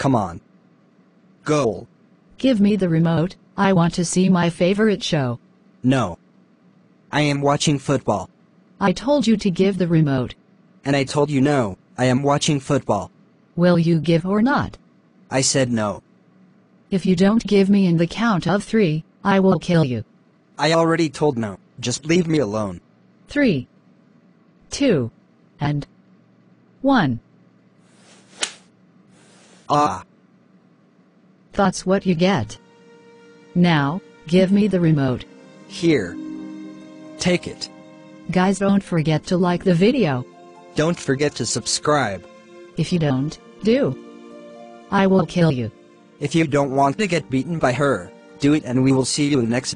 Come on. Goal. Give me the remote, I want to see my favorite show. No. I am watching football. I told you to give the remote. And I told you no, I am watching football. Will you give or not? I said no. If you don't give me in the count of three, I will kill you. I already told no, just leave me alone. Three, two, and one. Ah, That's what you get. Now, give me the remote. here. Take it. Guys don't forget to like the video. Don't forget to subscribe. If you don't, do. I will kill you. If you don't want to get beaten by her, do it and we will see you next